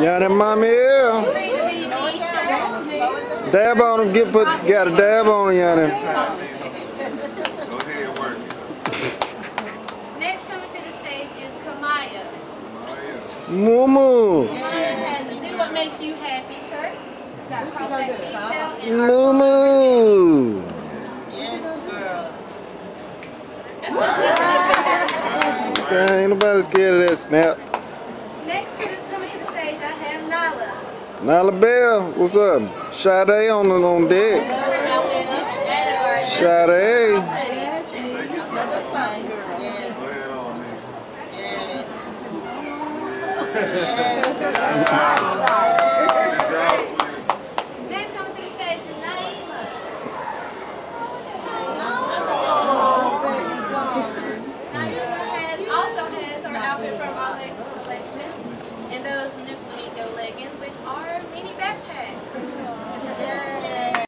Yeah, that mommy here. Dab on him, get put, got a dab on him, yeah. Go ahead and work. Next coming to the stage is KaMya. Moo moo. KaMya has a Do What Makes You Happy shirt. It's got crossback detail and Moo moo. Ain't nobody scared of that snap. Next to this coming to the stage I have Nailah. Nailah Bell, what's up? Sade on the on deck. Sade. Next coming to the stage is Naima. Naima has, also has her outfit from our backpack.